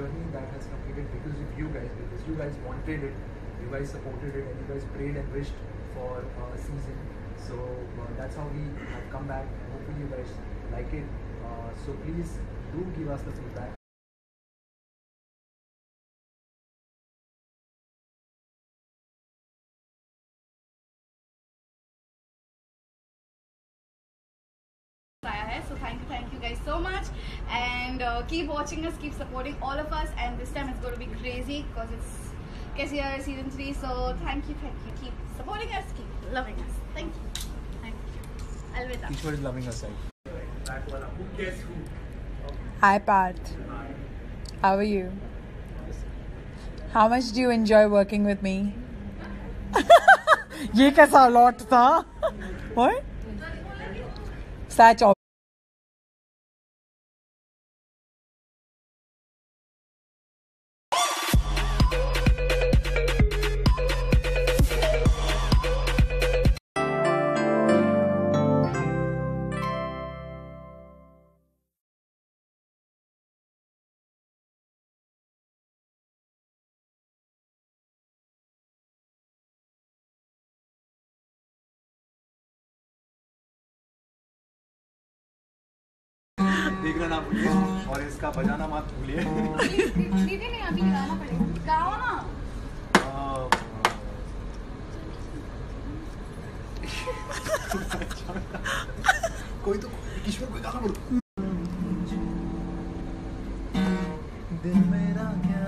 journey that has completed because of you guys, because you guys wanted it, you guys supported it, and you guys prayed and wished for a season. So uh, that's how we have come back, hopefully you guys like it. Uh, so please do give us the feedback. है so thank you thank you guys so much and uh, keep watching us keep supporting all of us and this time it's going to be crazy because it's KCR season 3 so thank you thank you keep supporting us keep loving us thank you thank you Alvida Ishwar is loving us right. Hi, Pat. How are you? How much do you enjoy working with me? ये कैसा lot था What? Such देखना ना भूलिए। और इसका बजाना मत भूलिए। दीदी अभी गाना पड़ेगा। गाओ ना। कोई तो किशोर कोई गाना बोलो दिल मेरा क्या